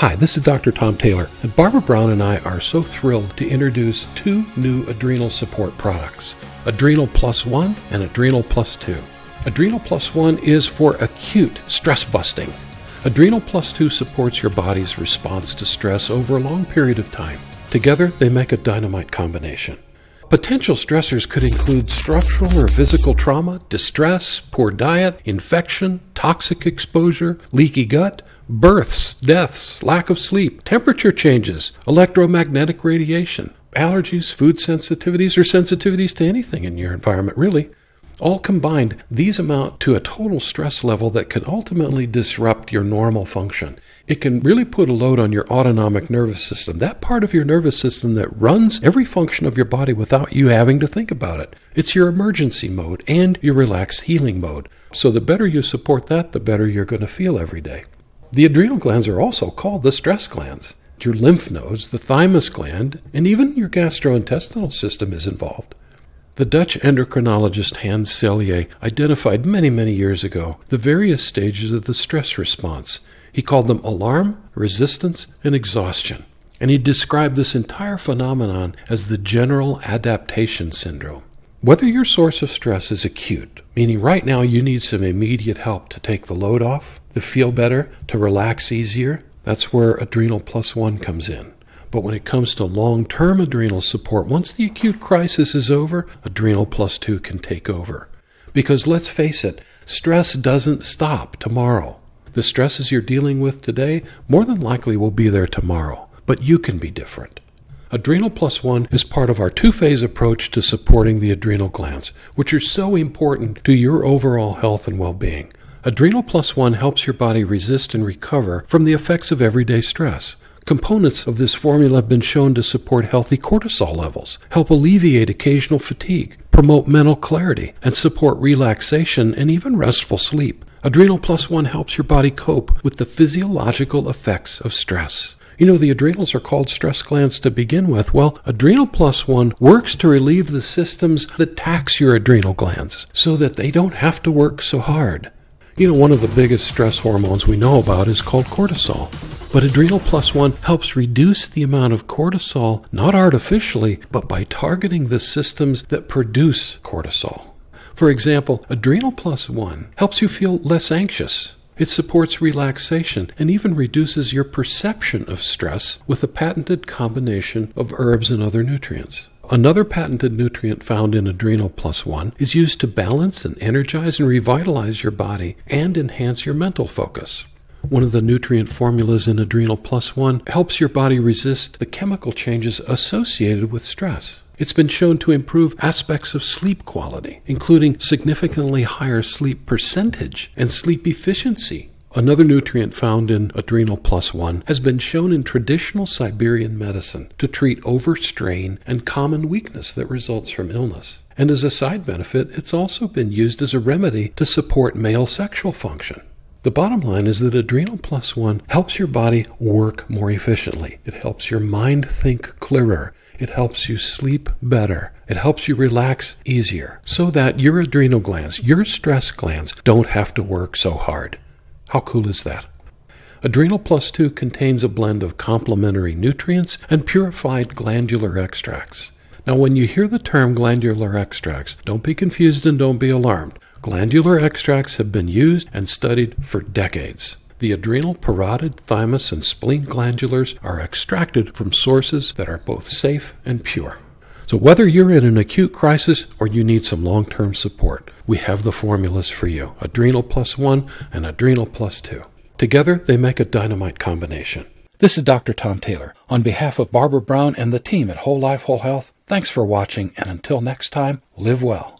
Hi, this is Dr. Tom Taylor, and Barbara Brown and I are so thrilled to introduce two new adrenal support products Adrenal Plus One and Adrenal Plus Two. Adrenal Plus One is for acute stress busting. Adrenal Plus Two supports your body's response to stress over a long period of time. Together, they make a dynamite combination. Potential stressors could include structural or physical trauma, distress, poor diet, infection, toxic exposure, leaky gut, births, deaths, lack of sleep, temperature changes, electromagnetic radiation, allergies, food sensitivities, or sensitivities to anything in your environment, really. All combined, these amount to a total stress level that can ultimately disrupt your normal function. It can really put a load on your autonomic nervous system, that part of your nervous system that runs every function of your body without you having to think about it. It's your emergency mode and your relaxed healing mode. So the better you support that, the better you're going to feel every day. The adrenal glands are also called the stress glands. Your lymph nodes, the thymus gland, and even your gastrointestinal system is involved. The Dutch endocrinologist Hans Selye identified many, many years ago the various stages of the stress response. He called them alarm, resistance, and exhaustion. And he described this entire phenomenon as the general adaptation syndrome. Whether your source of stress is acute, meaning right now you need some immediate help to take the load off, to feel better, to relax easier, that's where Adrenal Plus One comes in. But when it comes to long term adrenal support, once the acute crisis is over, Adrenal Plus 2 can take over. Because let's face it, stress doesn't stop tomorrow. The stresses you're dealing with today more than likely will be there tomorrow, but you can be different. Adrenal Plus One is part of our two phase approach to supporting the adrenal glands, which are so important to your overall health and well being. Adrenal Plus One helps your body resist and recover from the effects of everyday stress. Components of this formula have been shown to support healthy cortisol levels, help alleviate occasional fatigue, promote mental clarity, and support relaxation and even restful sleep. Adrenal Plus One helps your body cope with the physiological effects of stress. You know, the adrenals are called stress glands to begin with. Well, Adrenal Plus One works to relieve the systems that tax your adrenal glands so that they don't have to work so hard. You know, one of the biggest stress hormones we know about is called cortisol. But Adrenal Plus One helps reduce the amount of cortisol, not artificially, but by targeting the systems that produce cortisol. For example, Adrenal Plus One helps you feel less anxious. It supports relaxation and even reduces your perception of stress with a patented combination of herbs and other nutrients. Another patented nutrient found in Adrenal Plus One is used to balance and energize and revitalize your body and enhance your mental focus. One of the nutrient formulas in Adrenal Plus One helps your body resist the chemical changes associated with stress. It's been shown to improve aspects of sleep quality, including significantly higher sleep percentage and sleep efficiency. Another nutrient found in Adrenal Plus One has been shown in traditional Siberian medicine to treat overstrain and common weakness that results from illness. And as a side benefit, it's also been used as a remedy to support male sexual function. The bottom line is that Adrenal Plus One helps your body work more efficiently. It helps your mind think clearer. It helps you sleep better. It helps you relax easier so that your adrenal glands, your stress glands, don't have to work so hard. How cool is that? Adrenal Plus 2 contains a blend of complementary nutrients and purified glandular extracts. Now, when you hear the term glandular extracts, don't be confused and don't be alarmed. Glandular extracts have been used and studied for decades. The adrenal, parotid, thymus, and spleen glandulars are extracted from sources that are both safe and pure. So, whether you're in an acute crisis or you need some long term support, we have the formulas for you Adrenal Plus One and Adrenal Plus Two. Together, they make a dynamite combination. This is Dr. Tom Taylor. On behalf of Barbara Brown and the team at Whole Life Whole Health, thanks for watching, and until next time, live well.